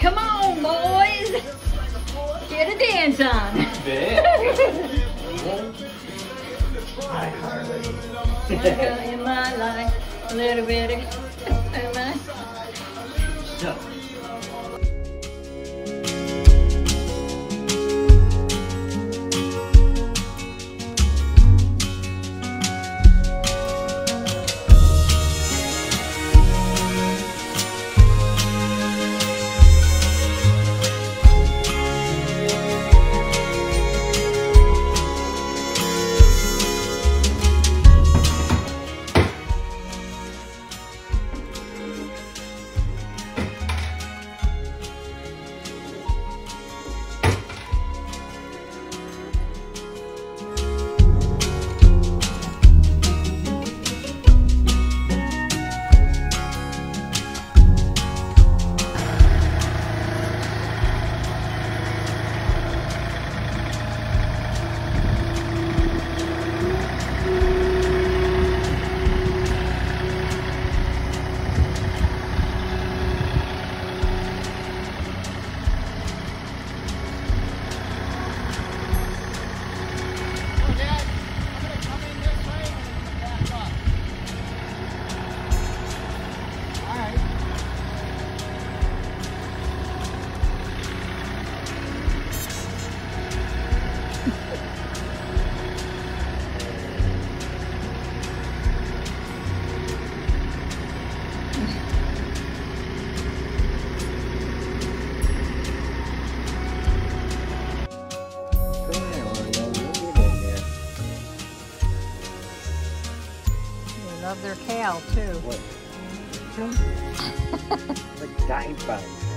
Come on, boys. Get a dance on. in my life, a little bit of, their cow too. What? like dime bag.